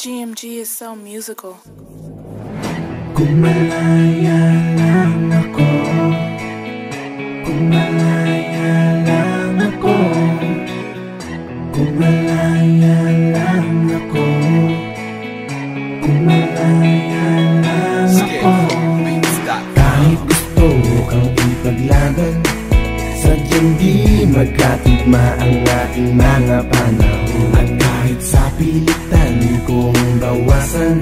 GMG is so musical. Kung malaya lang ako Kung malaya lang ako Kung malaya lang ako Kung malaya lang ako gusto di magkatugma ang ating mga panahon sa pilitan kong bawasan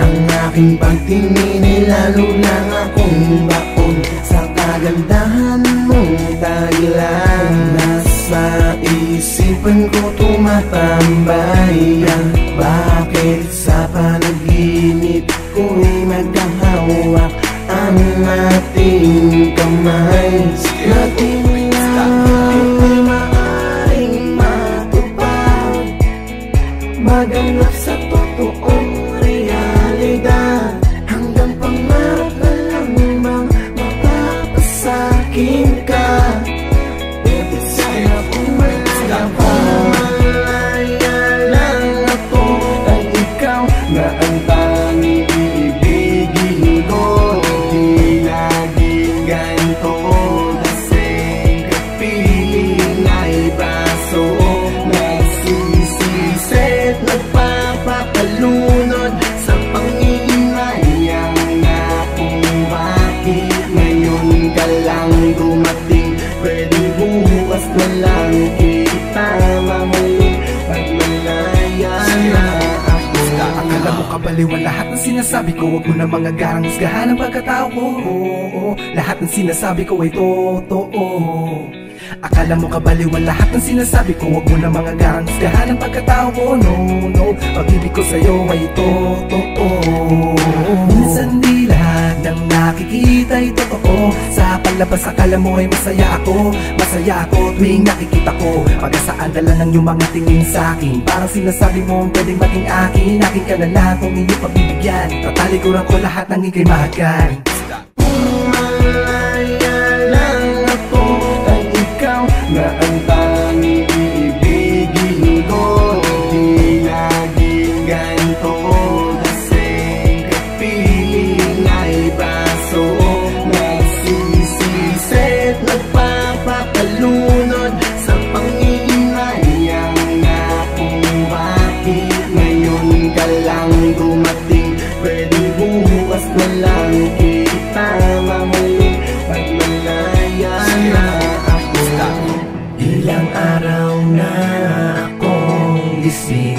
Ang aking pagtingin ay lalo lang akong baon Sa kagandahan mong taglan Nasa isipan ko tumatambay Ang bakit sa panaginip ko'y magkahawak Ang ating kamay. Lang lang dumating. Pwedeng bukas na lang. Kita mamuli Pag malaya na ako. Akala mo kabaliw ang lahat ng sinasabi ko Huwag mo na mga garang husgahan ang pagkatao ko. Lahat ng sinasabi ko ay totoo. Akala mo kabaliw lahat ng sinasabi ko Huwag mo na mga garang husgahan ang pagkatao ko. No, no, pag-ibig ko sa'yo ay totoo. Minsan di lahat ng nakikita ay totoo. Sa palabas akala mo ay masaya ako. Masaya ako tuwing nakikita ko. Pagkasaan dala ng iyong mga tingin sa akin. Parang sinasabi mo pwedeng maging akin. Akin ka na lang kung iyong pagbibigyan. Tatalikuran ko lahat ng ikay mahagan bukas na lang kita mamuli Pag malaya na ako. Ilang araw na akong gising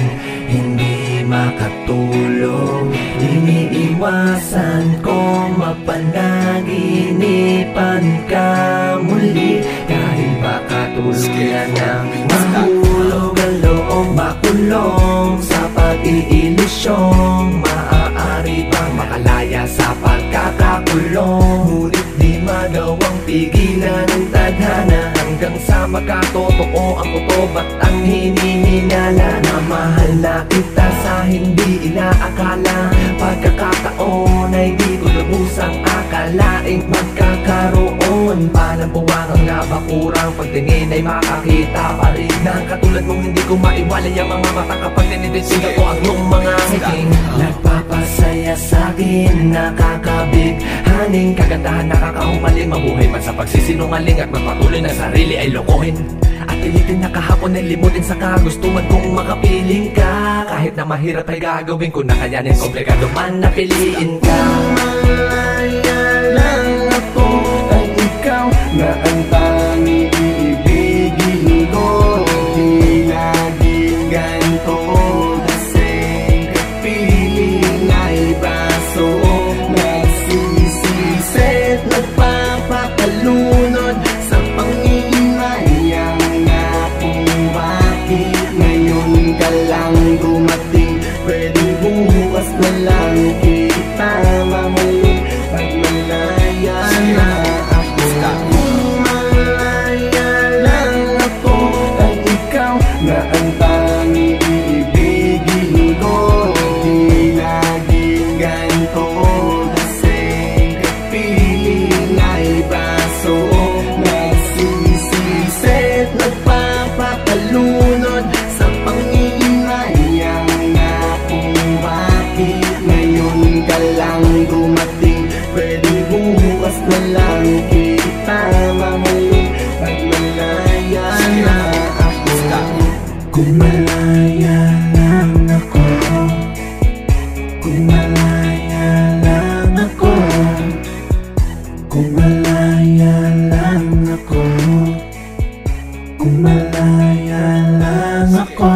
pagkakakulong Ngunit di magawang pigilan. Ng tadhana Hanggang sa magkatotoo ang totoo Ba't ang hinihinala na mahal na kita sa hindi inaakala. Pagkakataon ay di ko lubusang akalaing magkakaroon Panambuwangang nga ba kurang pagtingin ay makakita pa rin Nang katulad mong hindi ko maiwalay ang mga mata kapag tinitisin ko ang iyong mga ngiting Nagpapasaya sa'kin, nakakabig Haning kagandahan, nakakahumaling. Mabuhay man sa pagsisinungaling At magpatuloy na sarili ay lokohin pilitin na kahapon ay limutin sa kagustuhan kong makapiling ka. Kahit na mahirap ay gagawin ko na kayanin Komplikado man na piliin ka. Malaya lang ako ay ikaw na ang tanging kita mamuli Pag malaya na ako. Malaya lang ako Ay ikaw na ang tanging Kung malaya lang ako